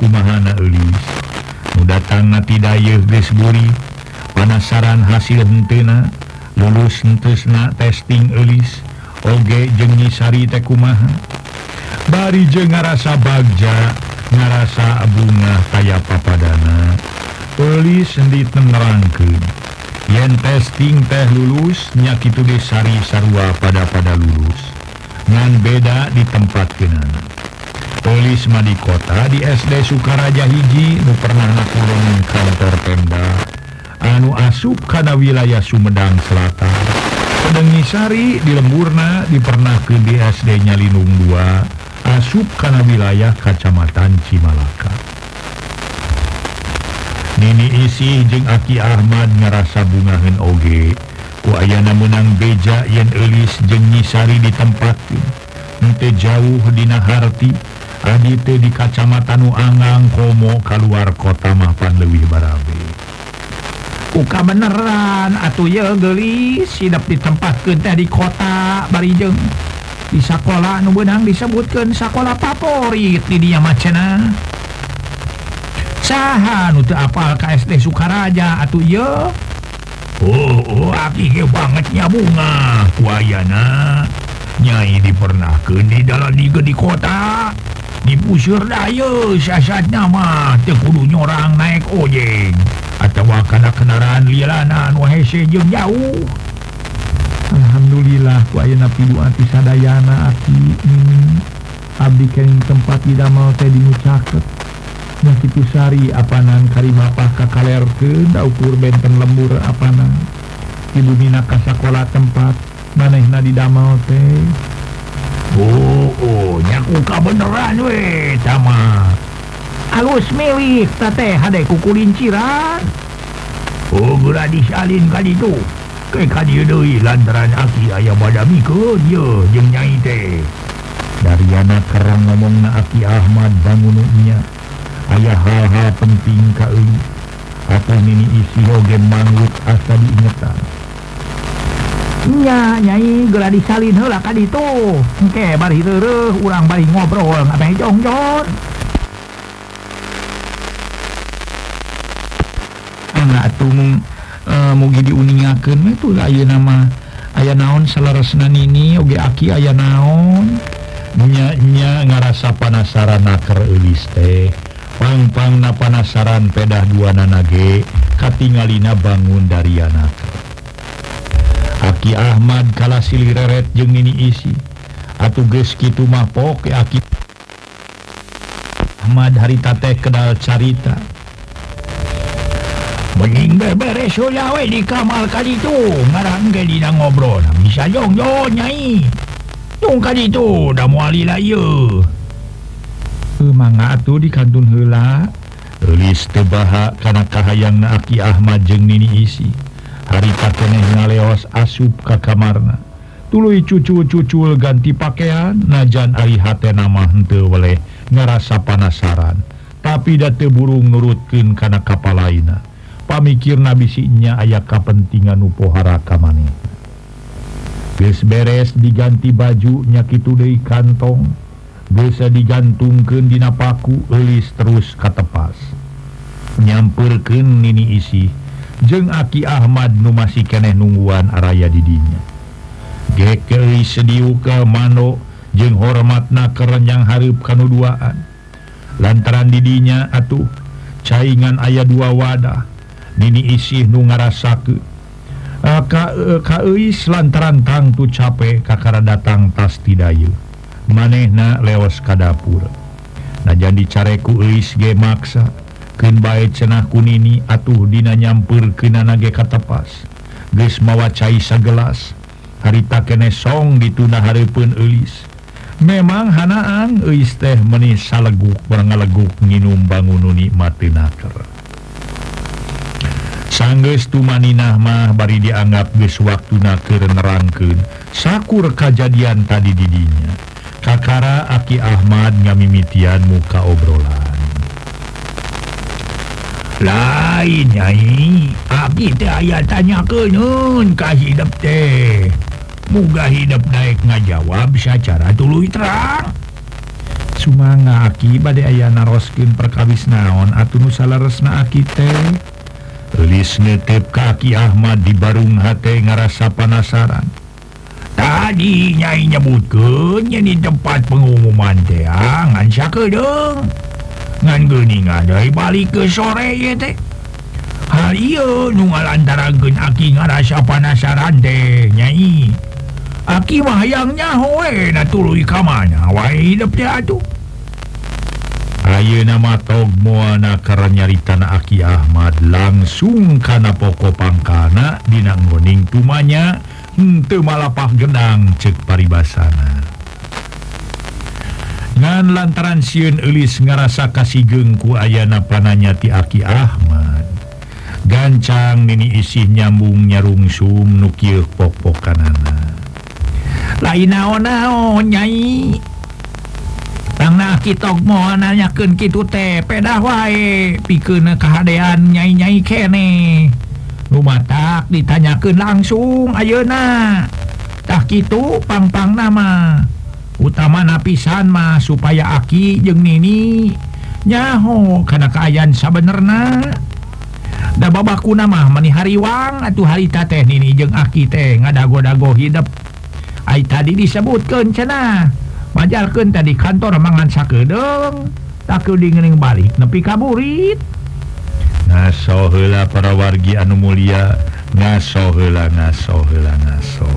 kumahana mudatang tidakburi panasaran hasil hentena lulus entesna testing Elis Oge jengisari Tekumaha bari je ngarasa bagja ngarasa bunga kaya papadana. Elis sendi menerangke yen testing teh lulus nyaki Desari sarwa pada pada lulus. Ngan beda di tempat kenana polis Madi kota di SD Sukaraja hiji nu pernah nakurunin kantor tenda. Anu asup karena wilayah Sumedang Selatan. Penengisari di Lemburna dipernahkan di SD Nyalindung 2 asup karena wilayah Kacamatan Cimalaka. Nini isi jeung Aki Ahmad ngerasa bungahan oge. Ku ayana menang beja yen elis jeung nyisari di tempat. Ente jauh dina harti Kadite di Kacamatan Nuanggang Komo keluar kota Mapan lebih Barabe. Uka beneran atuh ya gelis sidap di tempat kita di kota Barijeng. Di sekolah nubenang disebutkan sekolah favorit di dia macena saha nu teu apal KSD Sukaraja atuh ya Oh, oh aki bangetnya bunga kuayana. Nyai dipernahkan di dalam di di kota. dibusur Dayo sysyat nama tekudu nyorang naik ojeng atau karena kendaraan lilanan wahese jeung jauh. Alhamdulillah kuayana pilu anti sadayana aki hmm. Abdi kering tempat tidak mau teh dimu caket Nakipusari apanan karima paka kaler ke daukur benten lembur apanan. Ibu Mina kasakola tempat. Manehna didamel teh. Oh, nyakuka beneran we sama Alus milik tete ada kukulinciran Oh gadis Alin kali itu ke kadi deui lantaran aki aya badami ke dia jeung nyai teh. Dariana kerang ngomong na aki Ahmad bangunnya ayah hal-hal penting ka euy apa nini isi hoge manggut asa diingetan? nya nyai gera disalin heula ka ditu. Engke bari reureuh urang bari ngobrol ngapain jongjon anak atuh uh, eh, mugi diuningakeun itu aya nama aya naon salaresna nini oge aki aya naon. Nya nya ngarasa panasaran naker eulis teh. Pangpang na panasaran pedah dua nanage katingalina bangun dari anak. Aki Ahmad kala silih reret jeung ini isi. Atuh geus kitu mah poke Aki Ahmad harita teh kedal carita. Bening beberes heula we di kamar kali tu. Ngarang ge dina ngobrol. Bisa jong jong nyai. Tung kali tu da moali lah ye manga atuh di kantun heula. Elis tebaha kana kahayang na Aki Ahmad jeung nini isi Harikaos asup ka kamarna. Tulu cucu-cucul ganti pakaian najan Alihatenamahente oleh ngerasa panasaran. Tapi date burung nurutkin karena kapal lain pamikir nabisinya ayaah kepentingan upohara kamani geus beres diganti baju nyakitu De kantong. Bisa digantungkan dinapaku elis terus katepas nyampurken nini isi. jeung Aki Ahmad nu masih keneh nungguan araya didinya geke sediu ke Mano jeung hormat na kerenjang Harib kanuduaan lantaran didinya atuh caingan ayah dua wadah. Nini isih nu ngarasaku eh, ka, eh, kais lantaran tangtu capek kakara datang tas tidayu manehna leos kadapur nah jadi careku is ge maksa. Ken bae cenah kunini atuh dina nyampur kenana ge katapas. Geus mawa cai sagelas. Harita kene song dituna hareupeun eulis. Memang hanaan euis teh meni saleguk barangaleguk nginum bangununi naker. sanggeus tumaninah mah bari dianggap geus waktuna keur nerangkeun sakur kajadian tadi didinya. Kakara Aki Ahmad ngamimitian muka obrolan. lain nyai. Api aya tanya ke nun Ka hidup teh? Muga hidup naik ngajawab secara tulu terang Sumanga aki bade ayana Rokin perkawis naon atau nusala resna aki teh? Lis netep kaki Ahmad di Barung H ngerasa panasaran. Tadi nyai nyebut kenya di tempat pengumuman teangan ah, ke dong ngangeningai balik ke sore teh. Hayo nu ngalantaran gen aki ngarasa panasaran teh nyai. Aki mah hayangnya hoe na tuluy ka mana wae hidup teh atuh. Ayeuna mah tog moana karanyaritan Aki Ahmad langsung kana poko pangkana dina ngoning tumanya henteu malapah genang cek paribasana. ngan lantaran siun Elis ngerasa kasih gengku ayana pananya tiaki Ahmad. Gancang Nini isih nyambung nyarung sum nukil popok kanana lain naon-naon nyai. Tanah kita mau nanyakeun kitu teh pedah wae. Pikeun kahadean nyai-nyai kene. Lumatak ditanyakeun langsung ayeuna. Tah kitu pang-pang nama. utama napisan mah supaya aki jeung Nini. Nyaho karena keayaan sabenerna. Da babaku nama mani hariwang. Atuh harita teh Nini jeung aki teh ngadago-dago hidup Ay tadi disebutkan cena majalkan tadi kantor mangan sakedeng tak dingening balik nepi kaburit ngasohela para wargi anu mulia. Ngasohela ngasohela ngaso.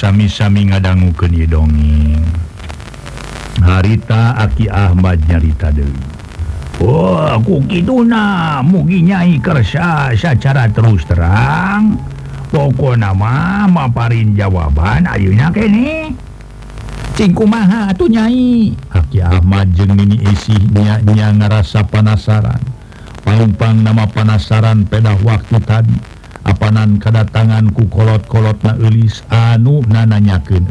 sami-sami ngadanggu keni donging harita Aki Ahmad nyarita Dewi Oh, kukiduna muginyai kersa secara terus terang. Pokok nama maparin jawaban Ayunya kene cingku maha tuh nyai. Haki Ahmad jeng mini isihnya nya ngerasa penasaran Pangpang nama penasaran pedah waktu tadi. apanan kedatanganku kolot-kolot nalis anu nananyaken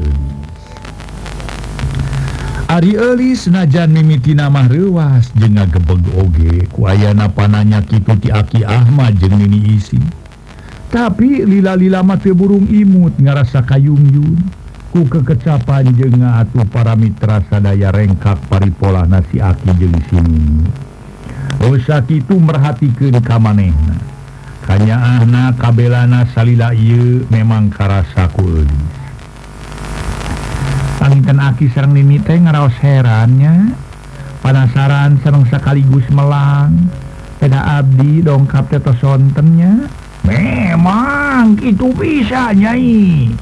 Ari Elis najan mimiti namah rewas je gebeg oge. Kuayana pananya Kitu Kiaki Ahmad jeng ini isi. Tapi lila-lila mati burung imut ngerasa kayungyun. Ku kekecapan jenga atau para mitra sadaya rengkak paripola nasi aki jeng sini. Usah itu merhatikan kamanehna. kanya anak kabelana salila y memang karasaku Angten aki serrang nini teh ngaraos herannya. Panasaran serrang sekaligus melang. Peda Abdi dongkap teto sontennya memang itu bisa nyaitah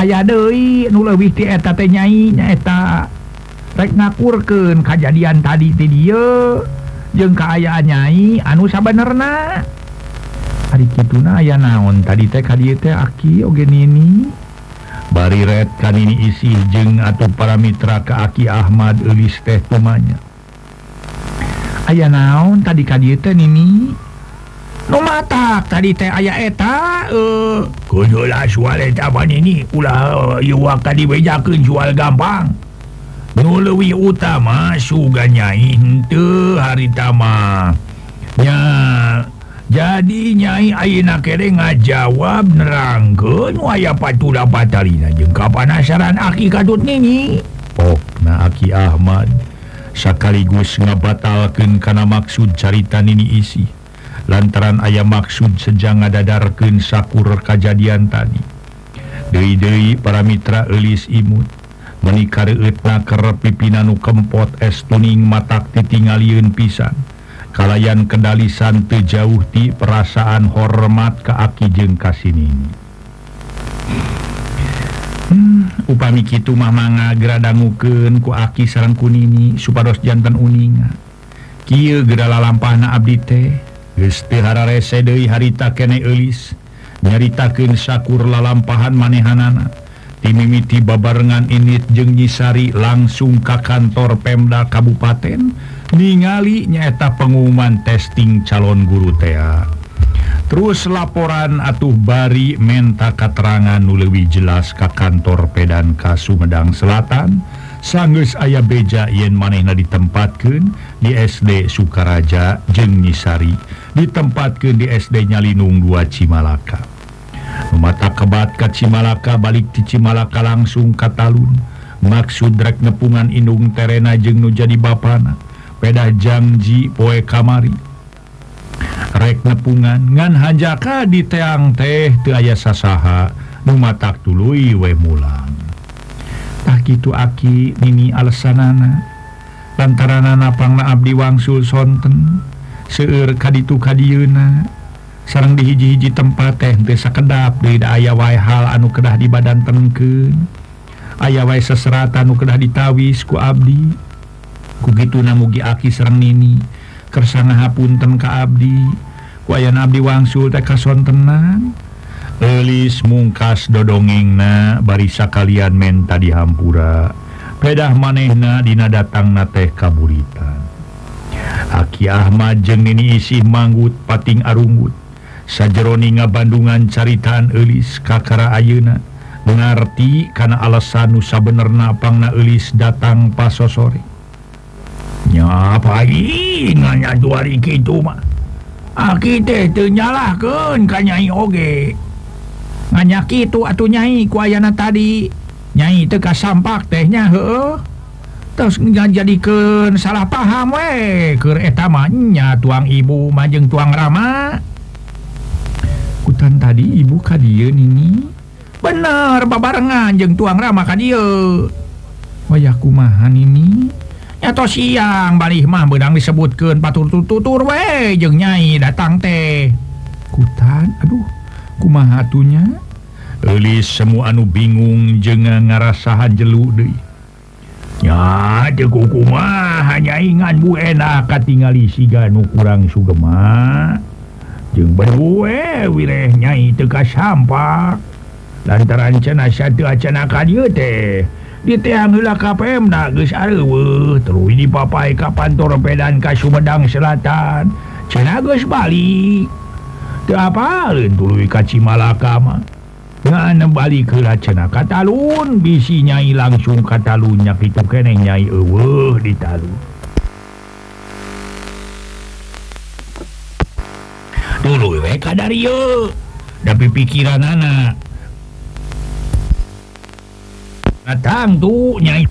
aya deui nu lebih eta nya eta rek ngakurkeun kejadian tadi video jeung kaayaan nyai anu sabenerna. Ari kituna aya naon? Tadi teh ka dieu teh aki oge nini. Bari ret ka nini isih jeung atuh para mitra ka aki Ahmad eulis teh pomanya aya naon? Tadi ka dieu teh nini. Nu matak tadi teh aya eta eh. Uh, kudu lah jual eta ulah eh, uh, yuwa ka dibejakeun jual gampang. nulewi utama suganyain tuh nya jadi nyai ayeuna kere ngajawab nerangkeun waya patu patalina jeung jengka panasaran aki kadut nini. Oh na aki Ahmad sekaligus ngabatalkeun karena maksud carita ini isi. Lantaran ayam maksud sejang ngadadarkeun sakur kejadian tadi. Deidei para Mitra Elis imut. menikahna kerepipinanu kempot es tuning mata titingyun pisan. Kalayan kendali santu jauhti perasaan hormat keaki jeng kasinin. Hmm, upami Kitu mamanga ku aki sarang kunini supados jantan uninga. Ki gerala lampana Abdi teh gestihara rese deui harita kene Elis nyaritaken sakur lalampahan manehanana. timimiti babarengan ini jengngisari langsung ke kantor Pemda Kabupaten ningali nyaeta pengumuman testing calon guru TA terus laporan atuh bari menta katerangan nulewi jelas ke kantor Pedan ka Sumedang Selatan. Sanggus ayah beja yen manehna ditempatkan di SD Sukaraja jengngisari ditempatkan di SD Nyalinung 2 Cimalaka. mata kebat Ka Cimalaka balik di Cimalaka langsung Katalun maksud rek nepungan Indung Terena jeung Nu jadi Bapana. Peda Janji poe kamari. Rek nepungan ngan hanjaka di teang teh te aya sasaha Nu mata tulu we mulantah itu aki ini alasanana. Lantaran napang Abdi Wangsul sonten seur kaditu kadiuna sarang dihiji-hiji tempat teh desa kedap di aya wa hal anu kedah di badan tengke aya wa seseratan anu kedah ditawis ku Abdi. Ku gitu namugi aki serrang nini kersana hapunten ka Abdi. Kuyan Abdi wangsul teh kason tenang Elis mungkas dodonging na barisa kalian menta dihampura pedah manehna dina datang na teh kaburitan Aki Ahmad jeng nini isih manggut pating arunggut. sajeroninga Bandungan caritaan Elis Kakara Ayeuna mengerti karena alasan nusa benerpangna Elis datang paso ah, Nyai oge. Nanya itu atuh nyai kuayana tadi. Nyai teka sampak tehnya nya terus tos jadikan salah paham we. Nya tuang ibu majeng tuang Rama. ketakutan tadi ibu Kadir ini bener babarengan jeng tuang Rama Kadir wayah kumaha ini nyato siang balik mah bedang disebutkan patur tutur we jeng nyai datang teh. Kutan aduh kumahatunya Elis semua anu bingung jeung ngarasahan jelu deh Ya kumaha hanya ngan bu enak katingali siga nu kurang sugema. winyai tugas hampa lantaran cena satu dieu teh. Ditlah KPM terus dipapai kapantor pedan Ka Sumedang Selatan. Cenagus Bali kaci Malakama Bali ke cena Katalun bisinyai langsung Katalunnya itu di ditalun tulu we eh, ka dari yo, da pikiran anak. Datang tu nyai.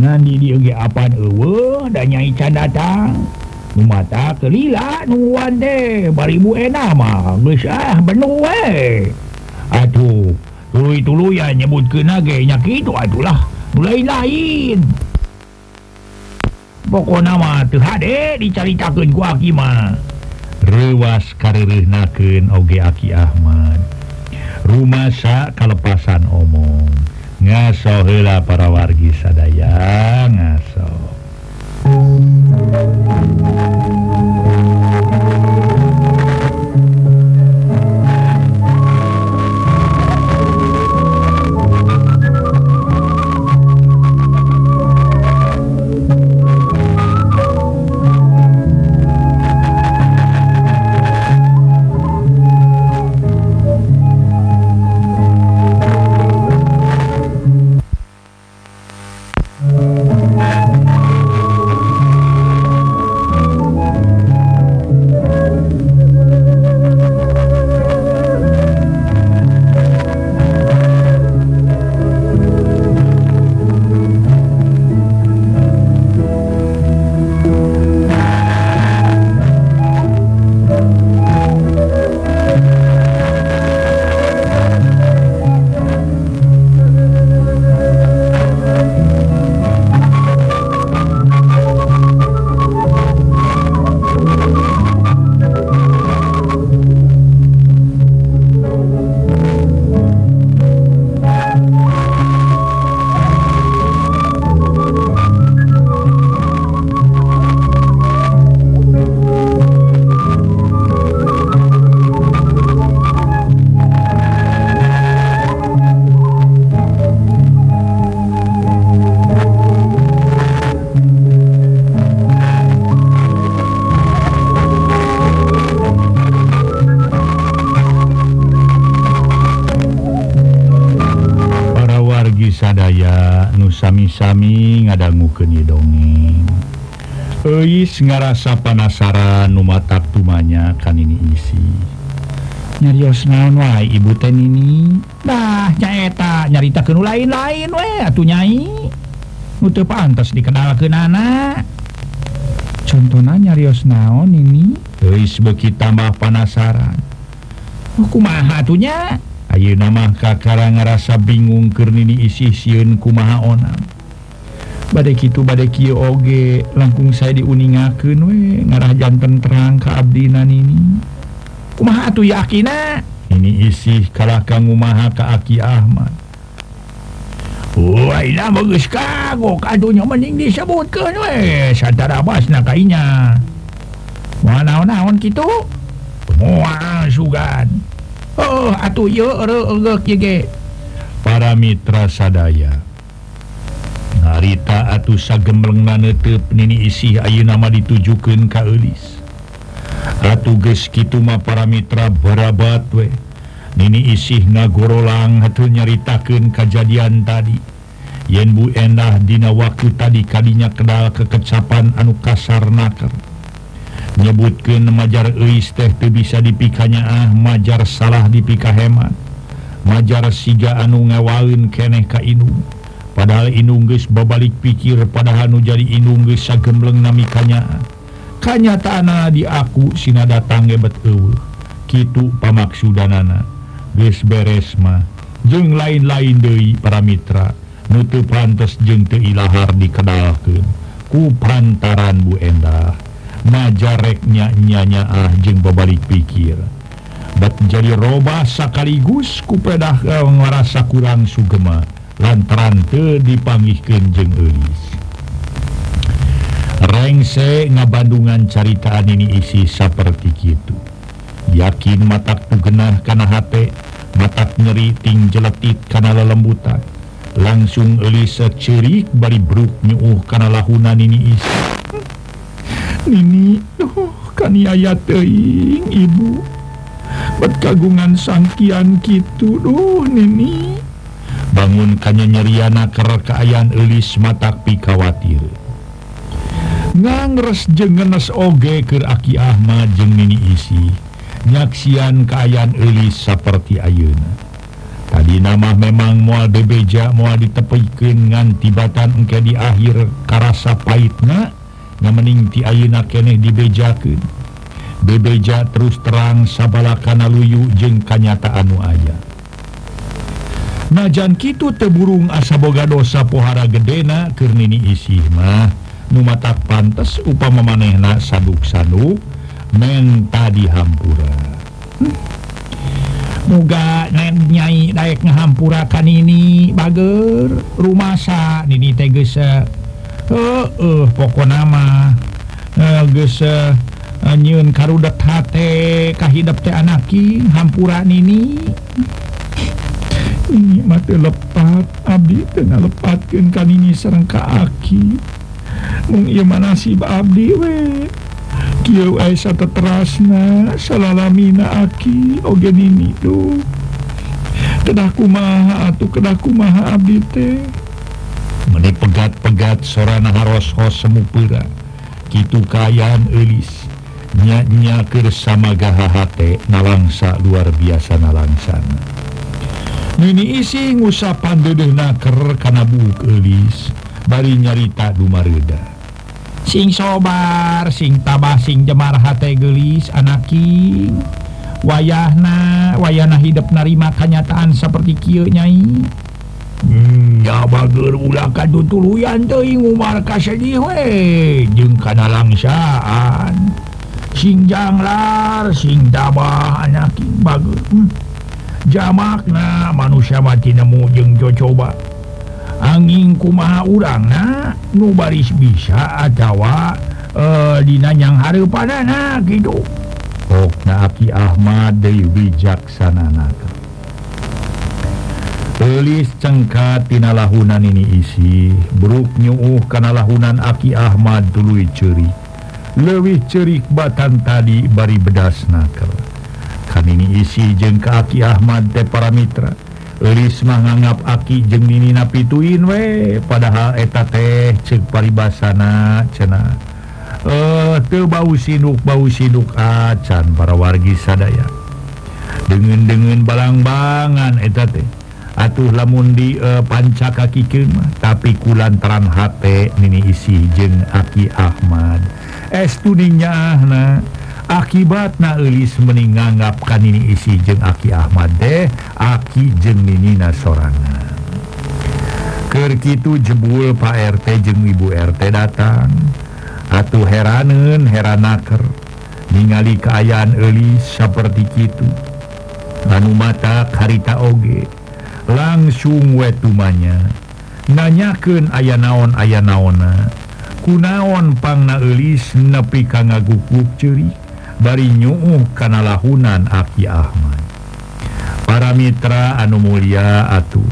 Nanti dia pergi apa dah nyai can datang. mata kelila nuan deh baribu enama ah penuh eh. Aduh tulu-tulu ya ah, nyebut ke nage nyakit itu ah, atulah mulai lain. Pokok nama tuh hade dicaritakan ku aki mah. Rewas karirihnakeun oge aki Ahmad. Rumah sa kalepasan omong. Ngaso heula para wargi sadaya ngaso. Thank you. ngarasa panasaran numatak tumanya kan ini isi nyarios naon wae ibu teh nini bah nyaeta nyarita kenu lain-lain we atuh nyai nu pantas dikenal dikenalkeun Nana. Contohnya nyarios naon ini. geus beuki tambah penasaran. kumaha atuh nya ayeuna nama kakara ngerasa bingung ker nini isi siun kumaha onam. badai itu badai oge langkung saya diuningaken we ngarah jantan terang ke Abdinan ini kumaha atuh yakin ini isi kalahkah umaha ke Aki Ahmad. Wailah bagus kagok aduhnya mending disebutkan we sadar abas na kainya Wah naon-naon gitu Mual sugan. Oh atuh ye para mitra sadaya. harita atuh sagemleng nanetep nini isi ayu nama ditujukan kalis Ratu Geskituma para Mitra barabat we. Nini isih nagorolang hatu nyaritakan kejadian tadi. Yen Bu endah dina waktu tadi kadinya kedal kekecapan anu kasar naker. Nyebutkan majar eis teh tuh bisa dipikanya ah majar salah dipika hemat majar siga anu ngawalin keneh ka inung. padahal inungges babalik pikir padahalnu jadi inungges sagembleng namikanya kanya. Tanah di aku Sina datang gebet Kitu pamaksudanana Ges beresma jeng lain-lain Dewi para Mitra nutup pantes jeng teilahar dikedalken ku pantaran Bu Endah majareknya nyanya ah jeng babalik pikir. Bat jadi roba sekaligus kupedah eh, ngerasa kurang sugema. lantaran ke dipanggihkan jeng Elis rengse ngabandungan caritaan ini isi seperti gitu yakin matak tugenah karena hati mata nyeriting jeletit karena lelembutan langsung Elisa cirik bari bruk nyuuh karena lahunan ini isi. Nini duh kaniaya teing ibu. Bet kagungan sangkian gitu duh Nini. bangun kanyanyeriana kerekayaan Elis matak pikawatir ngangres jengenes oge ke Aki Ahmad jeng Nini isi nyaksian keayaan Elis seperti Ayeuna. Tadi nama memang mual bebeja mual ditepeken ngan tibatan engke di akhir karasa pahitna nga mening ti Ayeuna keneh dibejakeun. Bebeja terus terang sabalakana luyu jeng kanyataan nu ayah najan Kitu teburung asaboga dosa pohara gedena Kernini isi mah numatak pantes upama memanehna saduk-saduk tadi hampura hmm. muga nyai naik ngehampurakan ini bager rumahsa Nini teh gese uh, uh, eh, pokok nama uh, eh, gese uh, nyun karudet hate kahidap teh anakin hampuran ini hmm. ini mata lepat. Abdi tengah lepatkan kan ini serang ke aki. Mung iya abdi we. Kia wai eh, sata terasna salalamina aki. Ogen ini tu kedah maha atau kedaku maha abdi te. Meni pegat-pegat sorana haros hos semupira kitu kayaan elis. Nyak-nyakir sama gahahate nalangsa luar biasa nalangsana Mini isi ngusapan dedeh naker karena buk elis bari nyarita dumareda. Sing sobar sing tabah sing jemar hate gelis anaki wayahna wayana hidup narima kenyataan seperti kieu nyai. Hmm, ya bager ulah kadutuluyan teuing ngumar ka sedih we jeung kana langsaan sing janglar sing tabah anaki bager. Hmm. jamak nah manusia matinemu jeng cocoba. Angin kumaha urang nah nubaris bisa atawa eh, uh, dinanyang hari pada nah gitu. Oh, nah Aki Ahmad dari bijaksana naka Tulis cengkat tina lahunan ini isi Bruk nyuuh kana lahunan Aki Ahmad dulu ceri. Lewih cerik batan tadi bari bedas nakal Kanini isi jeng Aki Ahmad teh para Mitra. Erisma nganggap Aki jeng Nini napituin we padahal eta teh cek paribasana cena eh teu bau sinuk bau sinuk acan para wargi sadaya. Dengan-dengen balangbangan eta teh. Atuh lamun di eh, uh, panca kaki mah tapi kulantaran hate Nini isi jeng Aki Ahmad. Es tuningnya nah akibat nalis meninganggapkan ini isi jeng Aki Ahmad deh Aki jeng Ninina sorangan Kerkitu jebul Pak RT jeng Ibu RT datang. Atuh heranen heranaker. Ningali keayaan Elis seperti itu Lanu mata karita oge. Langsung wetumanya nanyaken aya naon aya naona. Kunaon pangna Elis nepi ka ngagukup cerik bari nyuuh kana lahunan Aki Ahmad. Para Mitra anu Mulia atuh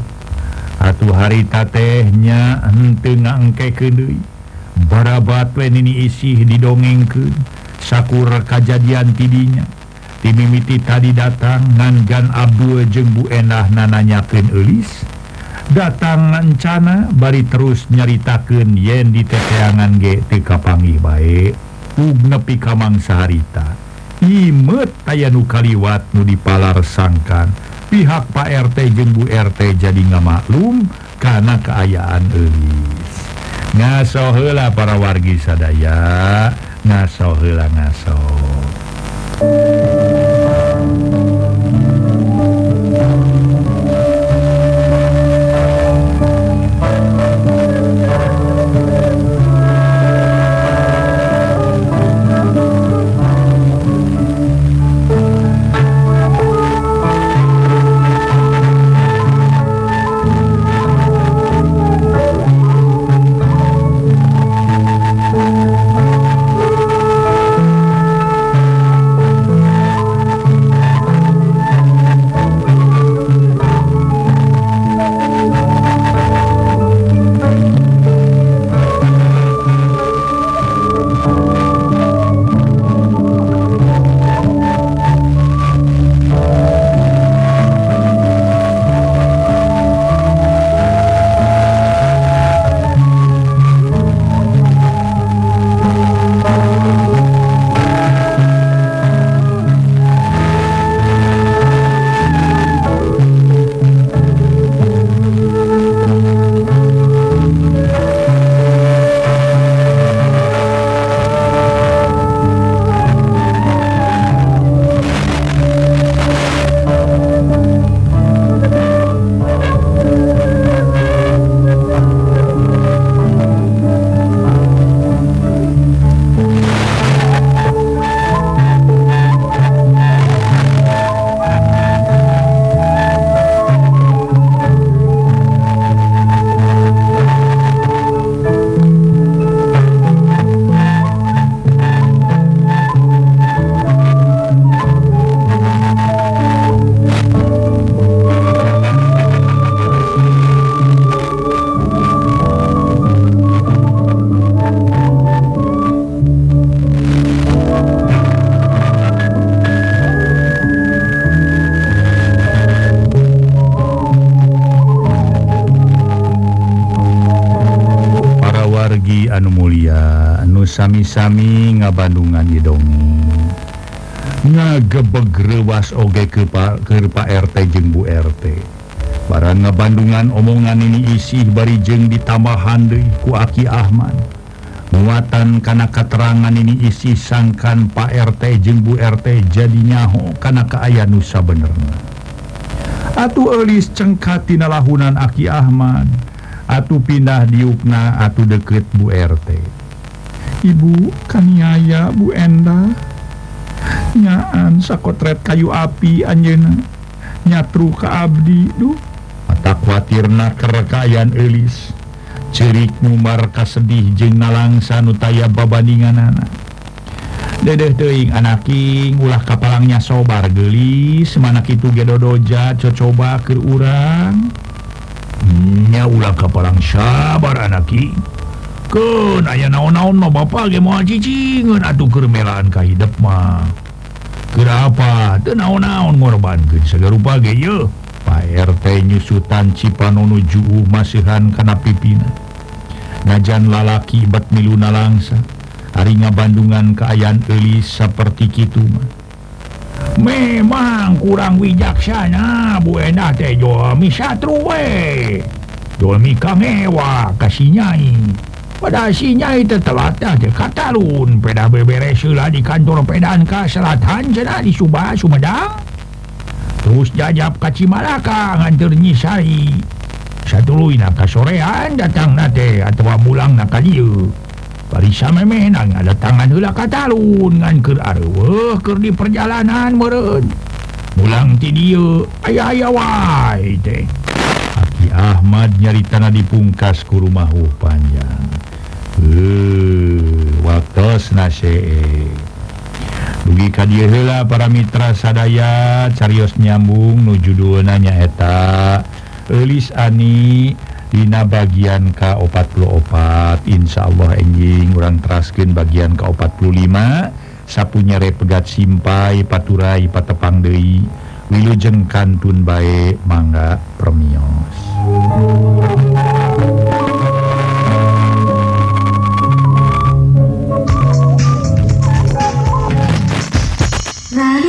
atuh harita tehnya ngangke kedui barabatwen ini isih didongeng ke sakur kejadian tidinya. Dimimiti tadi datang nganjan Abdul jengbu endah nanyakeun Elis datang rencana bari terus nyaritakeun yen di teteangan teu kapanggih baik nepi Kamang Saharita. Imet aya nu kaliwat nu dipalar sangkan. Pihak Pak RT jeung Bu RT jadi nggak maklum karena keayaan Elis ngasohela para wargi sadaya. Ngasohela ngaso. sami-sami ngabandungan didongengebegrewas oge kepa kepa RT jeng Bu RT barang ngabandungan omongan ini isi barijeng ditambahhan De kuaki Ahmad. Muatan karena keterangan ini isi sangkan Pak RT jeng Bu RT jadi nyaho karena keaya Nusa bener. Atuh Elis cengkatina lahunan Aki Ahmad. Atuh pindah diukna Atuh deket Bu RT Ibu Kaniaya Bu Enda. Nyaan sakotret kayu api Anjena nyatru ke Abdi Duh. Mata khawatirna kerekayan Elis cirik Numar kasedih jeng nalangsa nutaya babandingan anak Dedeh teing anaking ulah kapalangnya sobar gelis mana itu gedodoja cocoba ke urang. Nya ulah kapalang sabar anaking. ke aya naon-naon mau ge moal cicing atuh kemelan ka hidupmah kenapa naon-naon ngorban sagarupa rupa yeuh. Pak RT nyusutan Cipanono Juu masihan kana pipina. Ngajan lalaki bat miluna langsa harinya Bandungan keayaan Elis seperti Kituma memang kurang wijaksana Buena teh. Jomi Satru we. Jomi Kamewa kasih nyai padasinya itu telata Katalun peda bebereslah di kantor pedaan Selatan jena di Subah Sumedang. Terus jajab Kaci Malaka nganternyi Syari satu sorean datang nate atau pulang naka Parisamenang ada tangan hula Katalun ngankir keur di perjalanan meren. Pulang ti aya-aya wa Ahmad nyari tanah dipungkas ke rumah panjang. waktu dugi ka para mitra sadaya carios nyambung nujudulnanya eta. Elis Ani Dina bagian K44 Insya Allah enjing kurang teraskin bagian ke45 sapunya repegat simpai paturai patepang dei Wilujeng Kantun baik mangga premios Ready?